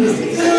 Thank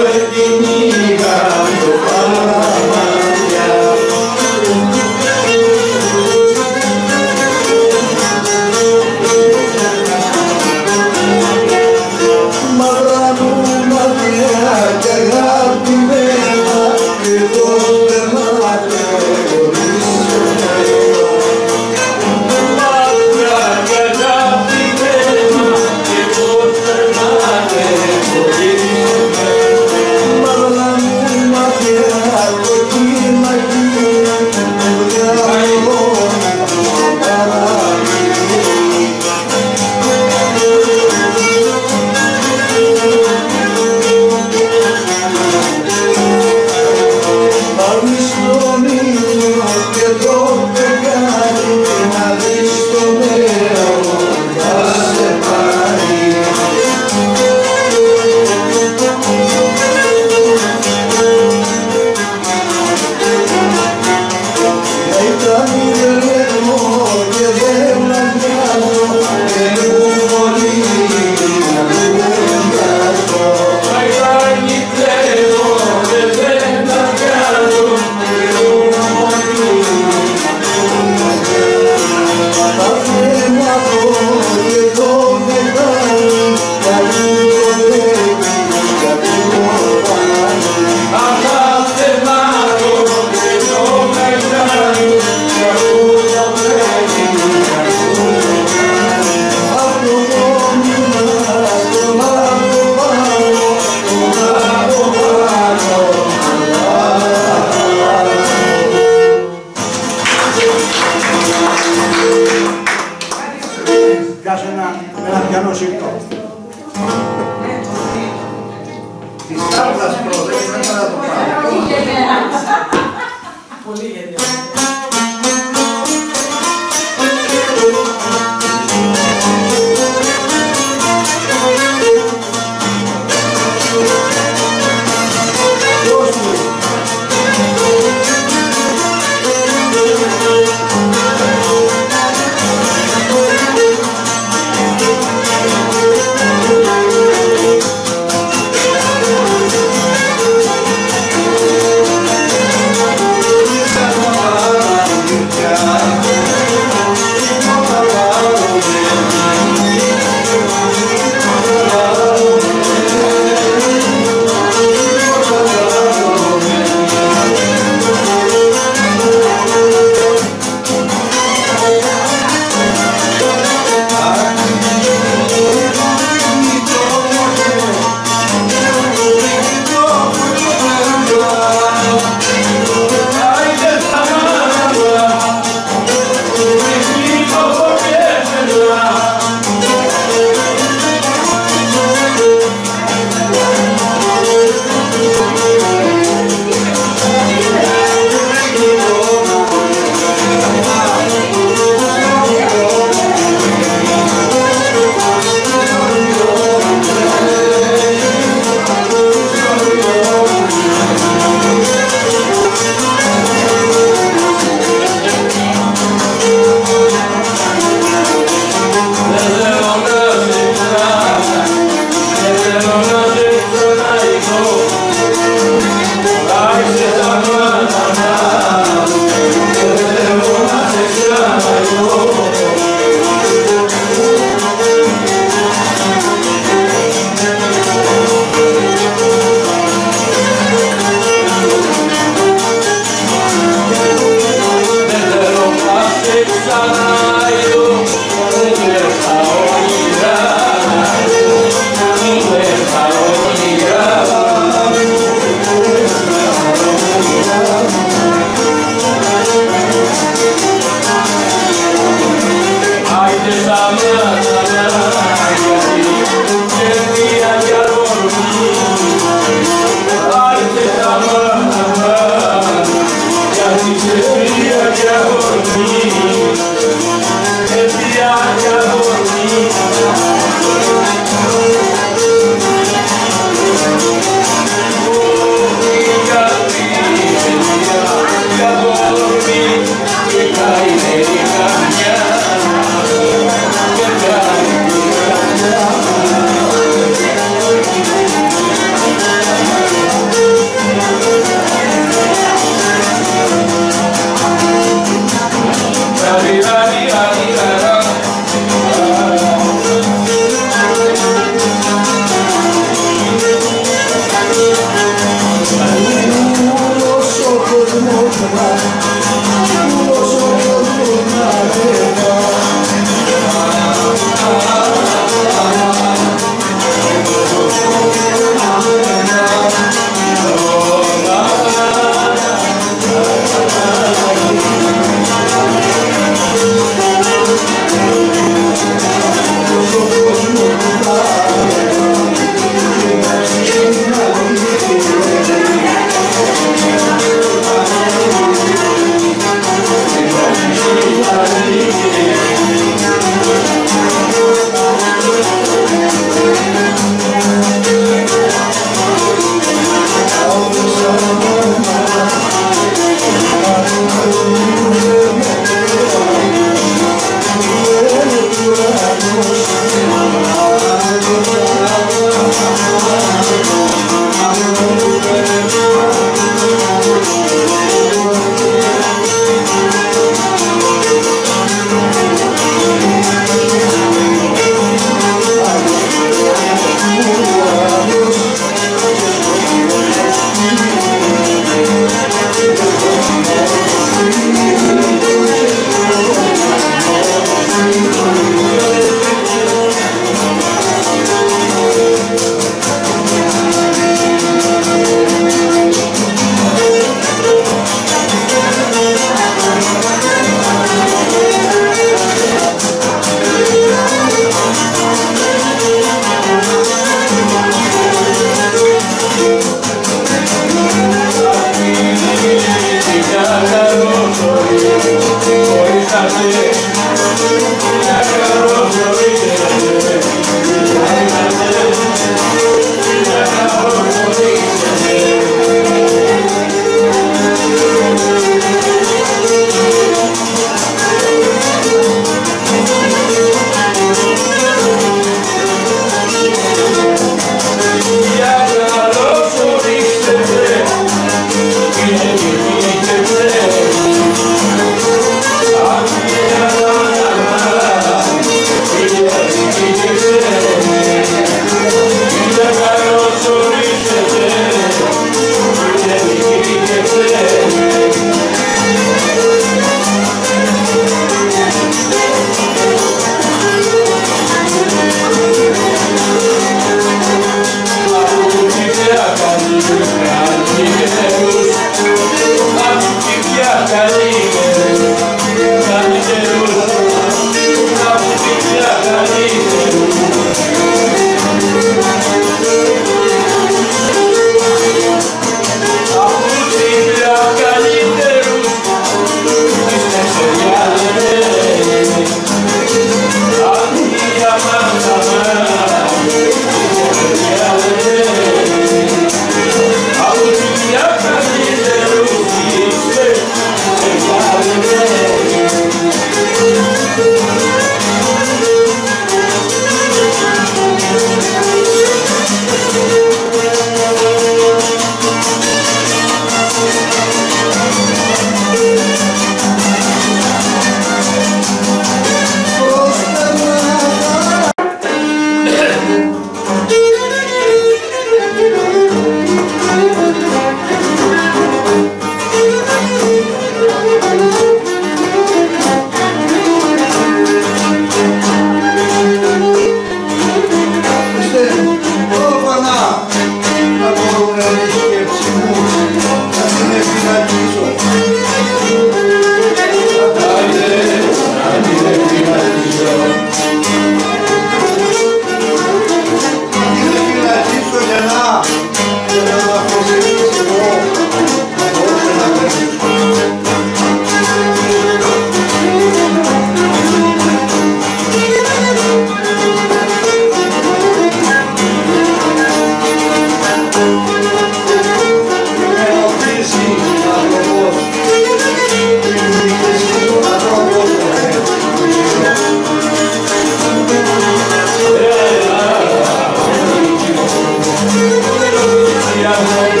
Yeah.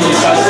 Jesus.